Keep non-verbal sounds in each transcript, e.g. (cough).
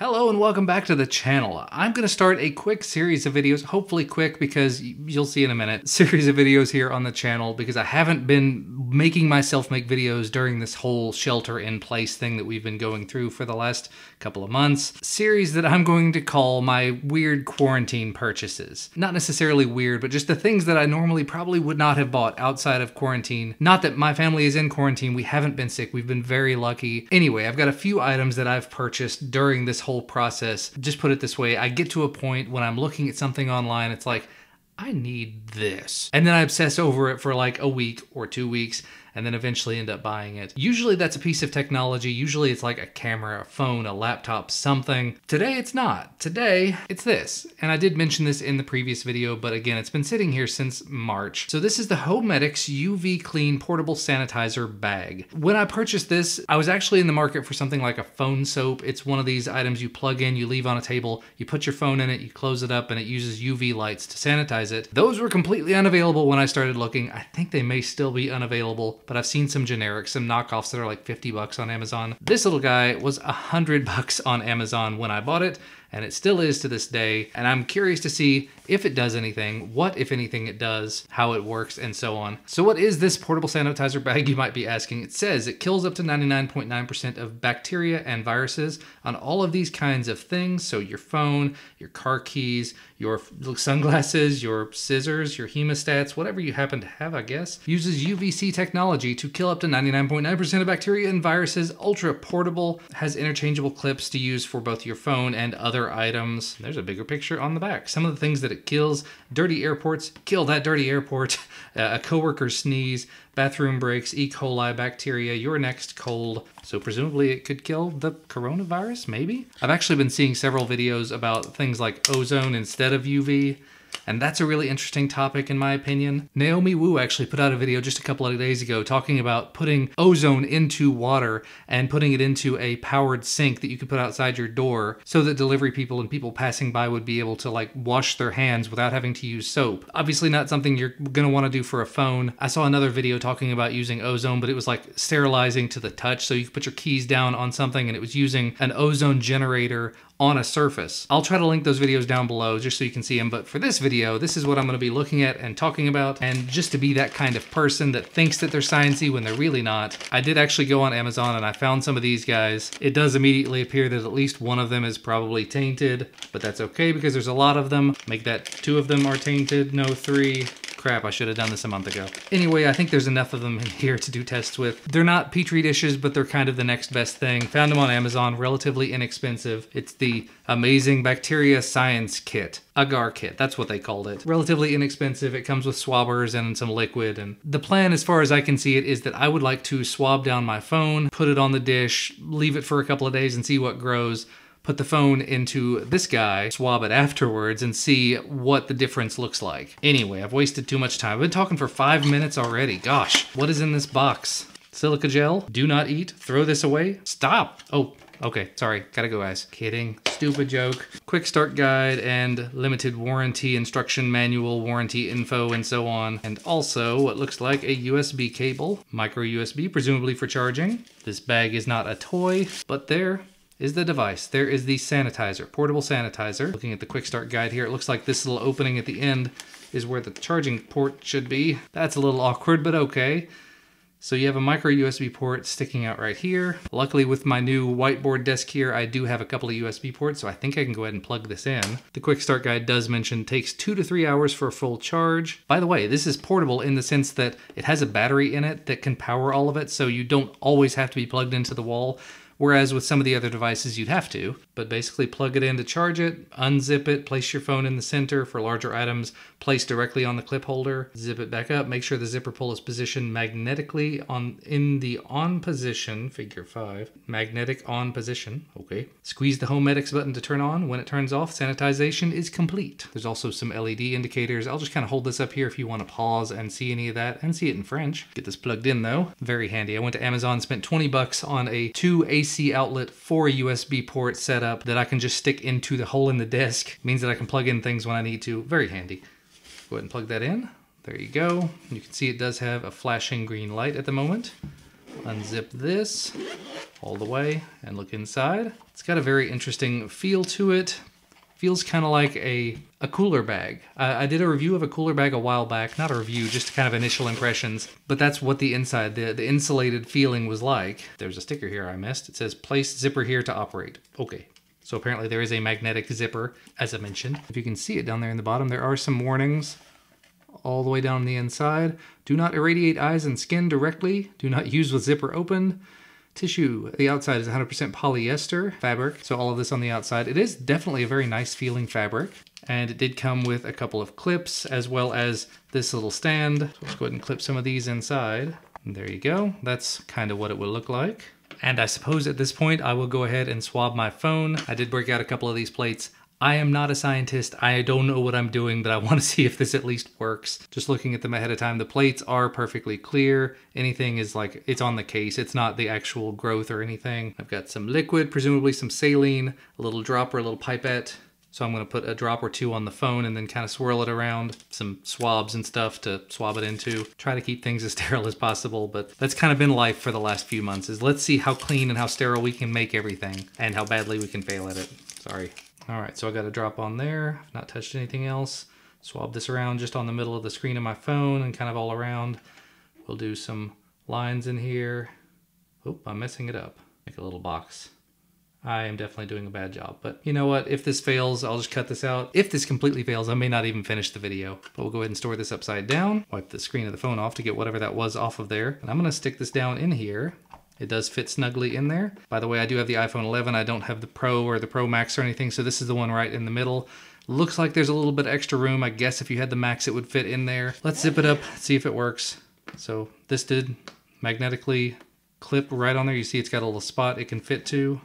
Hello and welcome back to the channel. I'm going to start a quick series of videos, hopefully quick because you'll see in a minute, (laughs) series of videos here on the channel because I haven't been making myself make videos during this whole shelter in place thing that we've been going through for the last couple of months. Series that I'm going to call my weird quarantine purchases. Not necessarily weird, but just the things that I normally probably would not have bought outside of quarantine. Not that my family is in quarantine, we haven't been sick, we've been very lucky. Anyway, I've got a few items that I've purchased during this whole process. Just put it this way I get to a point when I'm looking at something online, it's like, I need this. And then I obsess over it for like a week or two weeks and then eventually end up buying it. Usually that's a piece of technology. Usually it's like a camera, a phone, a laptop, something. Today it's not. Today it's this. And I did mention this in the previous video, but again, it's been sitting here since March. So this is the Homedics UV Clean Portable Sanitizer Bag. When I purchased this, I was actually in the market for something like a phone soap. It's one of these items you plug in, you leave on a table, you put your phone in it, you close it up, and it uses UV lights to sanitize it. Those were completely unavailable when I started looking. I think they may still be unavailable but I've seen some generics, some knockoffs that are like 50 bucks on Amazon. This little guy was hundred (laughs) bucks on Amazon when I bought it, and it still is to this day. And I'm curious to see if it does anything, what, if anything, it does, how it works, and so on. So, what is this portable sanitizer bag, you might be asking? It says it kills up to 99.9% of bacteria and viruses on all of these kinds of things. So, your phone, your car keys, your sunglasses, your scissors, your hemostats, whatever you happen to have, I guess, uses UVC technology to kill up to 99.9% of bacteria and viruses. Ultra portable, has interchangeable clips to use for both your phone and other items. There's a bigger picture on the back. Some of the things that it it kills dirty airports, kill that dirty airport, (laughs) uh, a coworker sneeze, bathroom breaks, E. coli bacteria, your next cold. So presumably it could kill the coronavirus, maybe? I've actually been seeing several videos about things like ozone instead of UV. And that's a really interesting topic, in my opinion. Naomi Wu actually put out a video just a couple of days ago talking about putting ozone into water and putting it into a powered sink that you could put outside your door so that delivery people and people passing by would be able to like wash their hands without having to use soap. Obviously, not something you're gonna wanna do for a phone. I saw another video talking about using ozone, but it was like sterilizing to the touch. So you could put your keys down on something and it was using an ozone generator on a surface. I'll try to link those videos down below just so you can see them, but for this video, this is what I'm gonna be looking at and talking about, and just to be that kind of person that thinks that they're sciencey when they're really not, I did actually go on Amazon and I found some of these guys. It does immediately appear that at least one of them is probably tainted, but that's okay because there's a lot of them. Make that two of them are tainted, no three. Crap, I should have done this a month ago. Anyway, I think there's enough of them in here to do tests with. They're not Petri dishes, but they're kind of the next best thing. Found them on Amazon, relatively inexpensive. It's the Amazing Bacteria Science Kit. Agar kit, that's what they called it. Relatively inexpensive. It comes with swabbers and some liquid. And the plan, as far as I can see it, is that I would like to swab down my phone, put it on the dish, leave it for a couple of days and see what grows put the phone into this guy, swab it afterwards, and see what the difference looks like. Anyway, I've wasted too much time. I've been talking for five minutes already. Gosh, what is in this box? Silica gel? Do not eat. Throw this away. Stop. Oh, Okay, sorry, gotta go guys. Kidding, stupid joke. Quick start guide and limited warranty instruction manual, warranty info and so on. And also what looks like a USB cable, micro USB, presumably for charging. This bag is not a toy, but there is the device. There is the sanitizer, portable sanitizer. Looking at the quick start guide here, it looks like this little opening at the end is where the charging port should be. That's a little awkward, but okay. So you have a micro USB port sticking out right here. Luckily with my new whiteboard desk here, I do have a couple of USB ports, so I think I can go ahead and plug this in. The quick start guide does mention takes two to three hours for a full charge. By the way, this is portable in the sense that it has a battery in it that can power all of it, so you don't always have to be plugged into the wall. Whereas with some of the other devices, you'd have to. But basically, plug it in to charge it, unzip it, place your phone in the center for larger items, place directly on the clip holder, zip it back up, make sure the zipper pull is positioned magnetically on in the on position, figure five, magnetic on position, okay. Squeeze the home Homedics button to turn on. When it turns off, sanitization is complete. There's also some LED indicators. I'll just kind of hold this up here if you want to pause and see any of that and see it in French. Get this plugged in though. Very handy. I went to Amazon, spent 20 bucks on a two AC outlet for a USB port setup that I can just stick into the hole in the disc. means that I can plug in things when I need to. Very handy. Go ahead and plug that in. There you go. You can see it does have a flashing green light at the moment. Unzip this. all the way and look inside. It's got a very interesting feel to it. Feels kind of like a, a cooler bag. I, I did a review of a cooler bag a while back. Not a review, just kind of initial impressions. But that's what the inside, the, the insulated feeling was like. There's a sticker here I missed. It says place zipper here to operate. Okay, so apparently there is a magnetic zipper, as I mentioned. If you can see it down there in the bottom, there are some warnings all the way down the inside. Do not irradiate eyes and skin directly. Do not (laughs) use with zipper open. Tissue, the outside is 100% polyester fabric, so all of this on the outside. It is definitely a very nice feeling fabric. And it did come with a couple of clips as well as this little stand. So let's go ahead and clip some of these inside. And there you go. That's kind of what it will look like. And I suppose at this point I will go ahead and swab my phone. I did break out a couple of these plates. I am not a scientist. I don't know what I'm doing, but I (laughs) want to see if this at least works. Just looking at them ahead of time, the plates are perfectly clear. Anything is like, it's on the case. It's not the actual growth or anything. I've got some liquid, presumably some saline, a little dropper, a little pipette. So I'm going to put a drop or two on the phone and then kind of swirl it around. Some swabs and stuff to swab it into. Try to keep things as (laughs) sterile as possible, but that's kind of been life for the last few months is let's see how clean and how sterile we can make everything and how badly we can fail at it. Sorry. All right, so I got a drop on there. I've not touched anything else. Swab this around just on the middle of the screen of my phone and kind of all around. We'll do some lines in here. Oop, I'm messing it up. Make a little box. I am definitely doing a bad job, but you know what? If this fails, I'll just cut this out. If this completely fails, I may not even finish the video, but we'll go ahead and store this upside down, wipe the screen of the phone off to get whatever that was off of there. And I'm gonna stick this down in here it does fit snugly in there. By the way, I do have the iPhone 11. I don't have the Pro or the Pro Max or anything, so this is the one right in the middle. Looks like there's a little bit extra room. I guess if you had the Max, it would fit in there. Let's zip it up, see if it works. So this did magnetically clip right on there. You see it's got a little spot it can fit to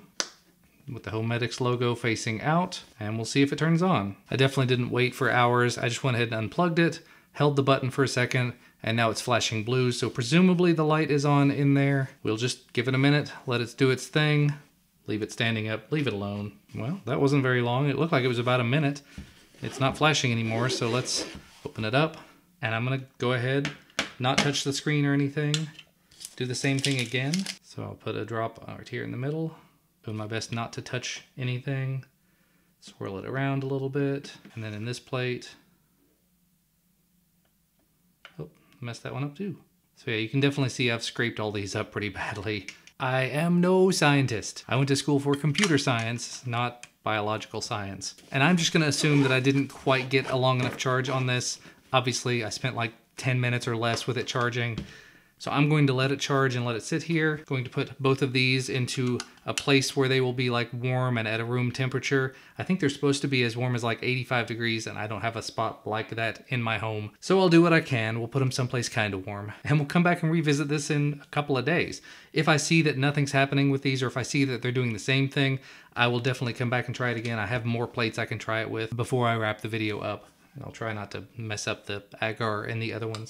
with the Homedics logo facing out, and we'll see if it turns on. I definitely didn't wait for hours. I just went ahead and unplugged it, held the button for a second, and now it's flashing blue, so presumably the light is on in there. We'll just give it a minute, let it do its thing, leave it standing up, leave it alone. Well, that wasn't very long. It looked like it was about a minute. It's not flashing anymore, so let's open it up. And I'm gonna go ahead, not touch the screen or anything. Do the same thing again. So I'll put a drop right here in the middle. Doing my best not to touch anything. Swirl it around a little bit. And then in this plate, oh, messed that one up too. So yeah, you can definitely see I've scraped all these up pretty (laughs) badly. I am no scientist. I went to school for computer science, not biological science. And I'm just gonna assume that I didn't quite get a long enough charge on this. Obviously, I spent like 10 minutes or less with it charging. So I'm going to let it charge and let it sit here. Going to put both of these into a place where they will be like warm and at a room temperature. I think they're supposed to be as warm as like 85 degrees and I don't have a spot like that in my home. So I'll do what I can. We'll put them someplace kind of warm (laughs) and we'll come back and revisit this in a couple of days. If I see that nothing's happening with these or if I see that they're doing the same thing, I will definitely come back and try it again. I have more plates I can try it with before I wrap the video up. And I'll try not to mess up the agar and the other ones.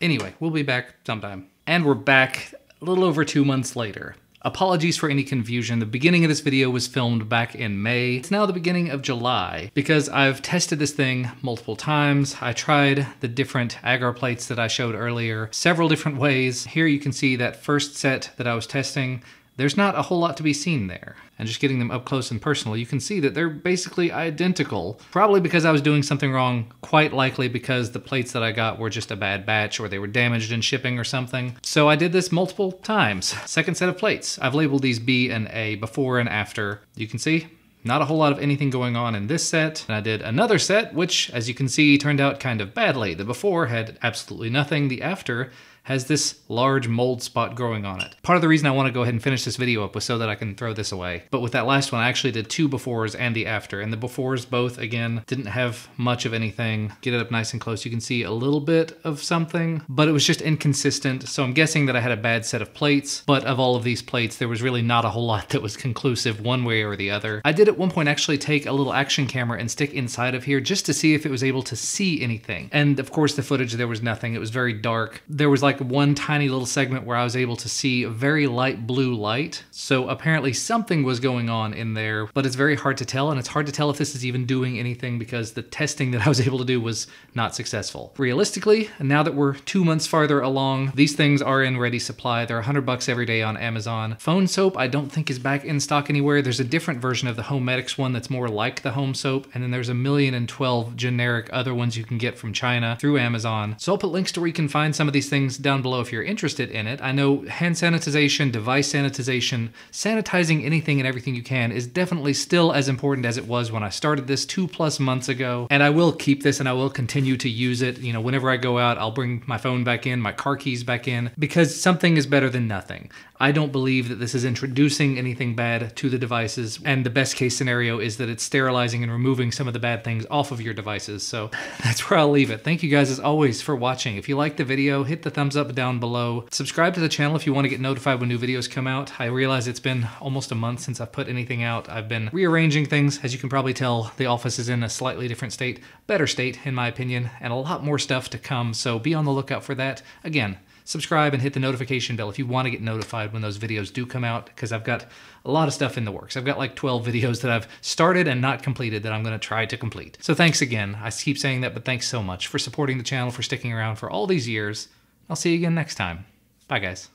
Anyway, we'll be back sometime. And we're back a little over two months later. Apologies for any confusion. The beginning of this video was filmed back in May. It's now the beginning of July because I've tested this thing multiple times. I tried the different agar plates that I showed earlier several different ways. Here you can see that first set that I was testing there's not a whole lot to be seen there. And just getting them up close and personal, you can see that they're basically identical. Probably because I was doing something wrong, quite likely because the plates that I got were just a bad batch or they were damaged in shipping or something. So I did this multiple times. Second set of plates. I've labeled these B and A before and after. You can see not a whole lot of anything going on in this set. And I did another set, which, as you can see, turned out kind of badly. The before had absolutely nothing. The after has this large mold spot growing on it. Part of the reason I want to go ahead and finish this video up was so that I can throw this away. But with that last one, I actually did two befores and the after. And the befores both, again, didn't have much of anything. Get it up nice and close. You can see a little bit of something, but it was just inconsistent. So I'm guessing that I had a bad set of plates. But of all of these plates, there was really not a whole lot (laughs) that was conclusive one way or the other. I did at one point actually take a little action camera and stick inside of here just to see if it was able to see anything. And of course, the footage, there was nothing. It was very dark. There was like like one tiny little segment where I was able to see a very light blue light. So apparently something was going on in there, but it's very hard to tell. And it's hard to tell if this is even doing anything because the testing that I was able to do was not successful. Realistically, now that we're two months farther along, these things are in ready supply. They're 100 bucks every day on Amazon. Phone soap, I don't think is back in stock anywhere. There's a different version of the Homedics one that's more like the home soap. And then there's a million and 12 generic other ones you can get from China through Amazon. So I'll put links to where you can find some of these things down below if you're interested in it. I know hand sanitization, device sanitization, sanitizing anything and everything you can is definitely still as important as it was when I started this two plus months ago. And I will keep this and I will continue to use it. You know, whenever I go out, I'll bring my phone back in, my car keys back in, because something is better than nothing. I don't believe that this is introducing anything bad to the devices, and the best case scenario is that it's sterilizing and removing some of the bad things off of your devices. So (laughs) that's where I'll leave it. Thank you guys as always for watching. If you liked the video, hit the thumbs up down below. Subscribe to the channel if you want to get notified when new videos come out. I realize it's been almost a month since I've put anything out. I've been rearranging things. As you can probably tell, the office is in a slightly different state, better state in my opinion, and a lot more stuff to come. So be on the lookout for that. Again, subscribe and hit the notification bell if you want to get notified when those videos do come out because I've got a lot of stuff in the works. I've got like 12 videos that I've started and not completed that I'm going to try to complete. So thanks again. I keep saying that, but thanks so much for supporting the channel, for sticking around for all these years. I'll see you again next time. Bye, guys.